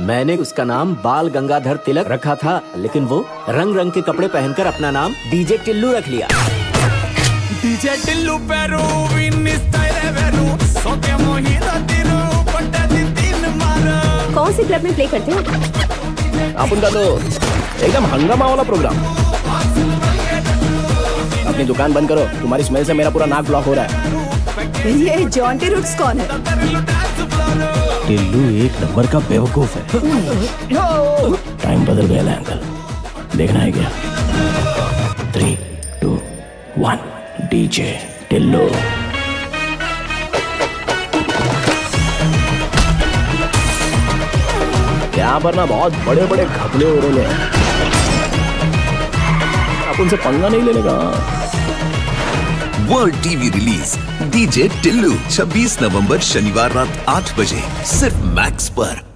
मैंने उसका नाम बाल गंगाधर तिलक रखा था लेकिन वो रंग रंग के कपड़े पहनकर अपना नाम डीजे टिल्लू रख लिया। Tin Mara. कौन से क्लब में प्ले करते हो? आप उनका तो एकदम हंगामा वाला प्रोग्राम अपनी दुकान बंद करो तुम्हारी स्मेल से मेरा पूरा नाक ब्लॉक हो रहा है। ये जॉन्टी रूट्स कौन है? टिल्लू एक नंबर का बेवकूफ़ है। टाइम बदल गया है अंकल देखना है क्या? Three two one DJ Tillu. यहाँ पर ना बहुत बड़े बड़े घपले हो रहे हैं। आप उनसे पंगा नहीं लेने का? World TV release DJ Tillu 26 नवंबर शनिवार रात 8 बजे सिर्फ़ मैक्स पर।